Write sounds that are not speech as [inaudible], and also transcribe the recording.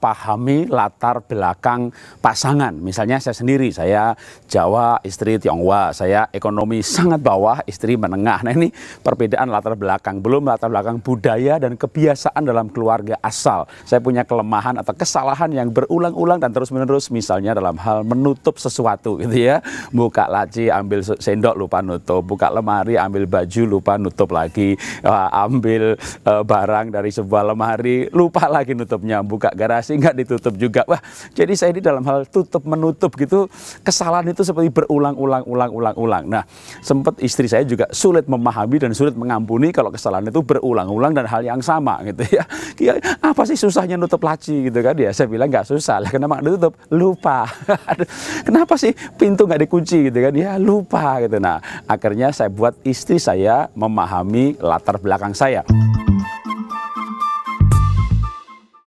pahami latar belakang pasangan. Misalnya saya sendiri, saya Jawa, istri Tionghoa, saya ekonomi sangat bawah, istri menengah. Nah ini perbedaan latar belakang, belum latar belakang budaya dan kebiasaan dalam keluarga asal. Saya punya kelemahan atau kesalahan yang berulang-ulang dan terus-menerus, misalnya dalam hal menutup sesuatu gitu ya. Buka laci, ambil sendok lupa nutup, buka lemari, ambil baju lupa nutup lagi, ambil uh, barang dari sebuah lemari, lupa lagi nutupnya, buka garasi nggak ditutup juga. Wah, jadi saya ini dalam hal tutup menutup gitu, kesalahan itu seperti berulang-ulang, ulang-ulang-ulang. Nah, sempat istri saya juga sulit memahami dan sulit mengampuni kalau kesalahan itu berulang-ulang dan hal yang sama gitu ya. [laughs] ya apa sih susahnya nutup laci gitu kan? Ya saya bilang nggak susah lah. Kenapa nggak ditutup? Lupa. [laughs] Kenapa sih pintu nggak dikunci gitu kan? Ya lupa gitu. Nah, akhirnya saya buat istri saya memahami latar belakang saya.